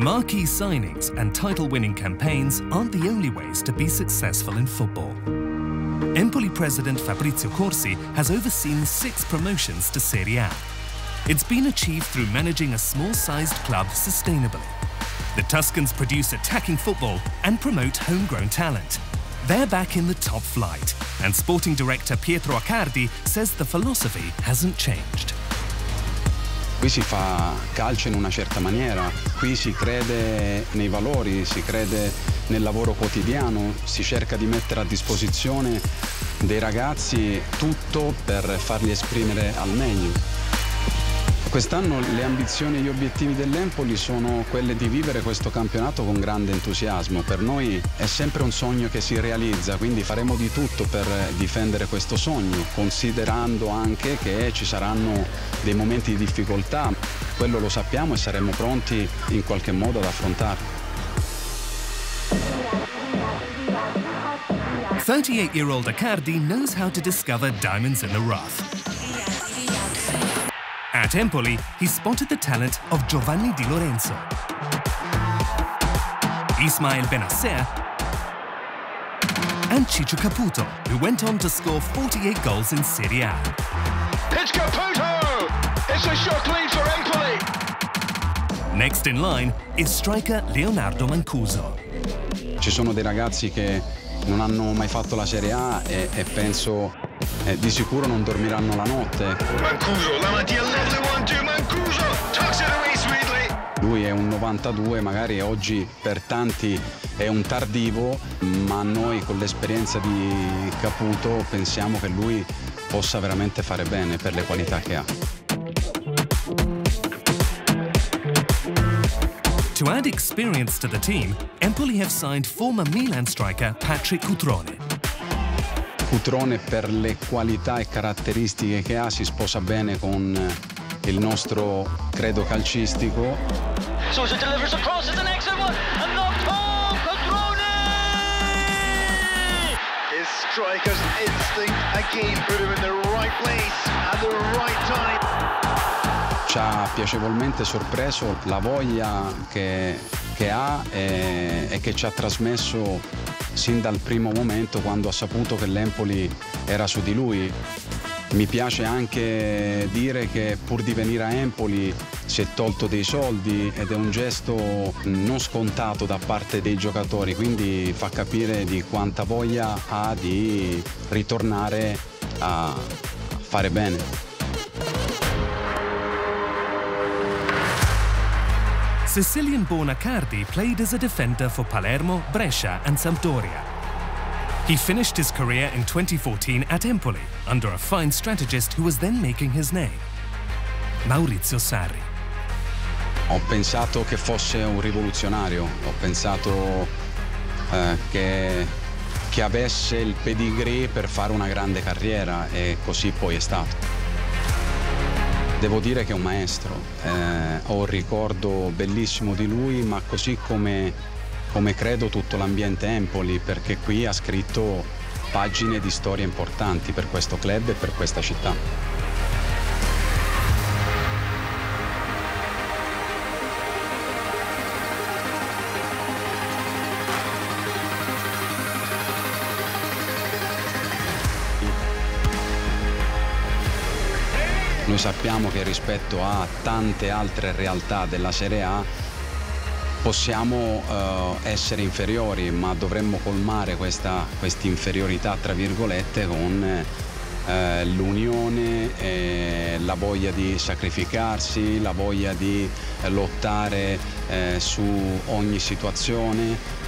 Marquee signings and title-winning campaigns aren't the only ways to be successful in football. Empoli president Fabrizio Corsi has overseen six promotions to Serie A. It's been achieved through managing a small-sized club sustainably. The Tuscans produce attacking football and promote homegrown talent. They're back in the top flight, and sporting director Pietro Accardi says the philosophy hasn't changed. Qui si fa calcio in una certa maniera, qui si crede nei valori, si crede nel lavoro quotidiano, si cerca di mettere a disposizione dei ragazzi tutto per farli esprimere al meglio. Quest'anno le ambizioni e gli obiettivi dell'Empoli sono quelle di vivere questo campionato con grande entusiasmo. Per noi è sempre un sogno che si realizza, quindi faremo di tutto per difendere questo sogno, considerando anche che ci saranno dei momenti di difficoltà. Quello lo sappiamo e saremo pronti in qualche modo ad affrontarlo. 38-year-old Accardi knows how to discover diamonds in the rough. At Empoli, he spotted the talent of Giovanni Di Lorenzo, Ismail Benacer, and Ciccio Caputo, who went on to score 48 goals in Serie A. It's Caputo! It's a shock lead for Empoli! Next in line is striker Leonardo Mancuso. Ci sono dei ragazzi che non hanno mai fatto la Serie A e, e penso eh, di sicuro non dormiranno la notte. Mancuso, davanti al lovely one two, Mancuso, tucks it away sweetly. Lui è un 92, magari oggi per tanti è un tardivo, ma noi con l'esperienza di Caputo pensiamo che lui possa veramente fare bene per le qualità che ha. To add experience to the team, Empoli have signed former Milan striker Patrick Cutrone. Cutrone per le qualità e caratteristiche che ha si sposa bene con il nostro credo calcistico. So it delivers across it's an excellent one and knocked home Cutrone! His striker's instinct again put him in the right place at the right time. Ci ha piacevolmente sorpreso la voglia che, che ha e, e che ci ha trasmesso sin dal primo momento quando ha saputo che l'Empoli era su di lui. Mi piace anche dire che pur di venire a Empoli si è tolto dei soldi ed è un gesto non scontato da parte dei giocatori, quindi fa capire di quanta voglia ha di ritornare a fare bene. Sicilian-born Accardi played as a defender for Palermo, Brescia and Sampdoria. He finished his career in 2014 at Empoli under a fine strategist who was then making his name, Maurizio Sarri. Ho pensato che fosse un rivoluzionario, ho pensato eh, che, che avesse il pedigree per fare una grande carriera e così poi è stato. Devo dire che è un maestro, eh, ho un ricordo bellissimo di lui, ma così come, come credo tutto l'ambiente Empoli, perché qui ha scritto pagine di storie importanti per questo club e per questa città. Noi sappiamo che rispetto a tante altre realtà della Serie A possiamo eh, essere inferiori, ma dovremmo colmare questa inferiorità, tra virgolette, con eh, l'unione, eh, la voglia di sacrificarsi, la voglia di lottare eh, su ogni situazione